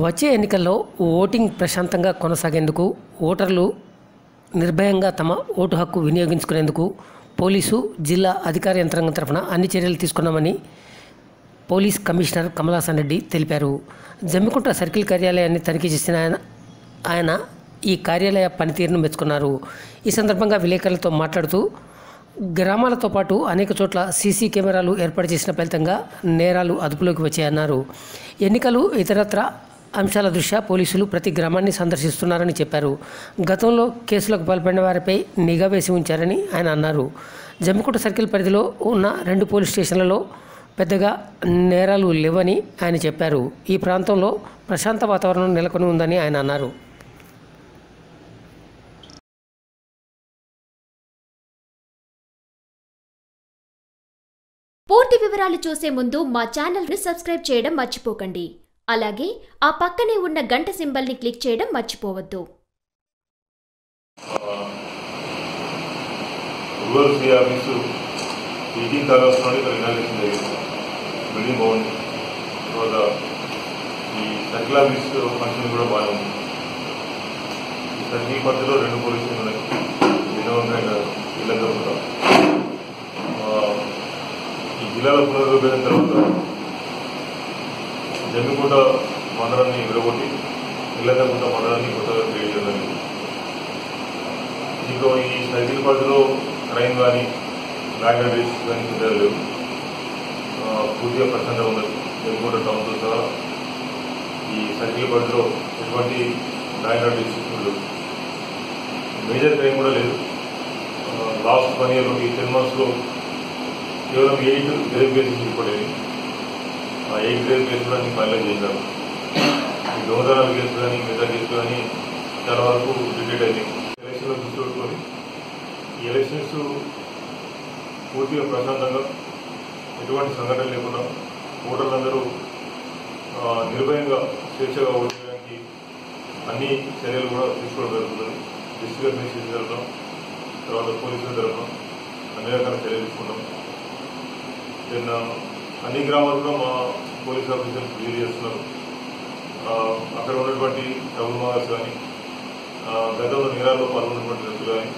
వచ్చే ఎన్నికల్లో ఓటింగ్ ప్రశాంతంగా కొనసాగేందుకు ఓటర్లు నిర్భయంగా తమ ఓటు హక్కు వినియోగించుకునేందుకు పోలీసు జిల్లా అధికార యంత్రాంగం తరఫున అన్ని చర్యలు తీసుకున్నామని పోలీస్ కమిషనర్ కమలాసన్ రెడ్డి తెలిపారు. జమ్మికుంట సర్కిల్ కార్యాలయాన్ని తనిఖీ చేసిన ఆయన ఆయన ఈ కార్యాలయ పనితీరును మెచ్చుకున్నారు. ఈ సందర్భంగా విలేకరులతో మాట్లాడుతూ గ్రామాలతో పాటు అనేక చోట్ల సీసీ కెమెరాలు ఏర్పాటు చేసిన ఫలితంగా నేరాలు అదుపులోకి వచ్చాయన్నారు. ఎన్నికలు ఇతరత్ర అంశాల దృష్ట్యా పోలీసులు ప్రతి గ్రామాన్ని సందర్శిస్తున్నారని చెప్పారు. గతంలో కేసులకు పాల్పడిన వారిపై నిఘా వేసి ఉంచారని ఆయన అన్నారు. జమ్మికుంట సర్కిల్ పరిధిలో ఉన్న రెండు పోలీస్ స్టేషన్లలో పెద్దగా నేరాలు లేవని ఆయన చెప్పారు. ఈ ప్రాంతంలో ప్రశాంత వాతావరణం నెలకొని ఉందని ఆయన అన్నారు. పూర్తి వివరాలు చూసే ముందు మా ఛానల్ని సబ్స్క్రైబ్ చేయడం మర్చిపోకండి. అలాగే ఆ పక్కనే ఉన్న గంట సింబల్ని క్లిక్ చేయడం మర్చిపోవద్దు. ఈ సర్కిల్ ఆఫీస్ ఫంక్షన్ కూడా ఉంది. ఈ సర్కిల్ పరిధిలో రెండు ఉన్నాయి. వినోద్ అండ్ ఈ జిల్లాలో పునర్విభజన తర్వాత జమ్మికుంట మండలాన్ని విడగొట్టి ఇళ్ళందరకుంట మండలాన్ని కొత్తగా క్రియేట్ చేయడం దీంట్లో ఈ సైకిల్ పరిధిలో క్రైమ్ కానీ బ్లాక్ కానీ పెద్దగా లేవు. పూర్తిగా ప్రశాంతంగా ఉన్నది. వెలుగుంట టౌన్తో సహా ఈ సైకిల్ పరిధిలో ఎటువంటి బ్లాక్ లేవు. మేజర్ క్రైమ్ కూడా లేదు. లాస్ట్ వన్ ఇయర్ ఈ టెన్ మంత్స్లో కేవలం ఎయిట్ గ్రేవ్ కేసెస్ రిపోర్ట్ అయ్యాయి ఆ ఏ గ్రేడ్ కేసులు కూడా ఫైనలైజ్ చేశారు. దొంగతనాల కేసు కానీ మిగతా కేసులు కానీ చాలా వరకు డిటెక్ట్ అయింది. ఎలక్షన్లో దృష్టి పెట్టుకొని ఈ ఎలక్షన్స్ పూర్తిగా ప్రశాంతంగా ఎటువంటి సంఘటన లేకుండా ఓటర్లందరూ నిర్భయంగా స్వేచ్ఛగా ఓటు చేయడానికి అన్ని చర్యలు కూడా తీసుకోవడం జరుగుతుంది. డిస్ట్రిక్ట్ అడ్మినిస్ట్రేషన్ జరగడం తర్వాత పోలీసులు జరగడం అన్ని రకాల చర్యలు తీసుకుంటాం. దెన్ అన్ని గ్రామాల్లో మా పోలీస్ ఆఫీసర్స్ విజిట్ చేస్తున్నారు. అక్కడ ఉన్నటువంటి డబుల్ మాగర్స్ కానీ గతంలో నేరాల్లో పాల్గొన్నటువంటి వ్యక్తులు కానీ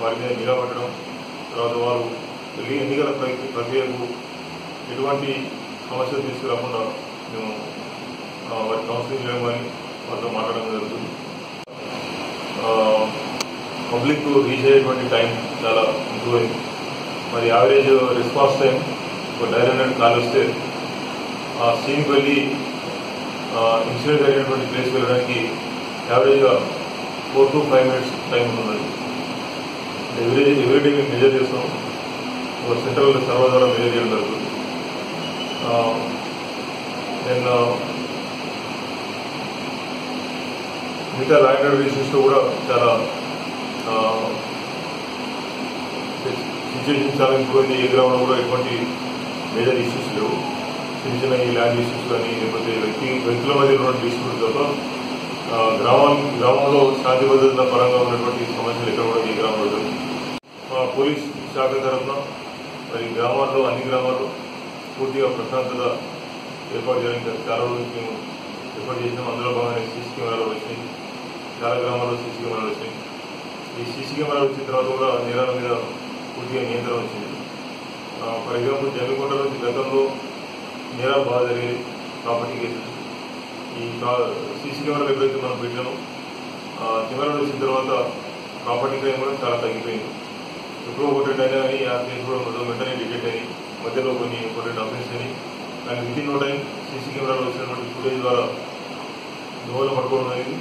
వారి మీద నిఘా పెట్టడం తర్వాత వారు వెళ్ళి ఎన్నికల ప్రక్రియకు ఎటువంటి సమస్యలు తీసుకురాకుండా మేము వారి కౌన్సిలింగ్ చేయడం కానీ వారితో మాట్లాడడం జరుగుతుంది. పబ్లిక్ రీచ్ అయ్యేటువంటి టైం చాలా ఇంప్రూవ్ అయింది. మరి యావరేజ్ రెస్పాన్స్ టైం ఒక డైరెక్ట్ కాల్ వస్తే ఆ సీన్కి వెళ్ళి ఇన్సిడెంట్ జరిగినటువంటి ప్లేస్ వెళ్ళడానికి యావరేజ్గా four to five minutes time ఉంటుంది ఎవ్రీ ఎవ్రీడే మేము మెజర్ చేస్తాం. ఒక సెంట్రల్ సర్వర్ ద్వారా మెజర్ చేయడం జరుగుతుంది. నేను మిగతా ల్యాండ్ ఇష్యూస్లో కూడా చాలా సిచ్యువేషన్ చాలా ఇంప్రూవ్ అయింది ఏ గ్రామంలో కూడా ఎటువంటి మేజర్ ఇష్యూస్ లేవు. చిన్న చిన్న ఈ ల్యాండ్ ఇష్యూస్ కానీ లేకపోతే వ్యక్తి వ్యక్తుల మధ్య ఉన్నటువంటి ఇష్యూస్ తప్ప గ్రామం గ్రామంలో శాంతి భద్రత పరంగా ఉన్నటువంటి సమస్యలు ఎక్కడ కూడా ఈ గ్రామంలో లేవు. మా పోలీస్ శాఖ తరఫున మరి గ్రామాల్లో అన్ని గ్రామాల్లో పూర్తిగా ప్రశాంతత ఏర్పాటు చేయడానికి చాలా రోజులు మేము ఏర్పాటు చేసినాం. అందులో భాగంగా సీసీ కెమెరాలు వచ్చినాయి. చాలా గ్రామాల్లో సీసీ కెమెరాలు వచ్చినాయి. ఈ సీసీ కెమెరాలు వచ్చిన తర్వాత కూడా నేరాల మీద పూర్తిగా నియంత్రణ వచ్చింది. ఫర్ ఎగ్జాంపుల్ జమ్మికొండ నుంచి గతంలో నేరా బాగా జరిగేది. ప్రాపర్టీ కేసెస్ ఈ సీసీ కెమెరాలు ఎప్పుడైతే మనం పెట్టామో కెమెరాలు వచ్చిన తర్వాత ప్రాపర్టీ క్రైమ్ కూడా చాలా తగ్గిపోయింది. ఎప్పుడో ఒకటి అయినా కానీ ఆ కేసు కూడా మొదలు వెంటనే డిటెక్ట్ అయ్యి మధ్యలో కొన్ని ఒకటి అఫెన్స్ అని కానీ with in no time CC కెమెరాలు వచ్చినటువంటి ఫుటేజ్ ద్వారా దోవలు పట్టుకోవడం అనేది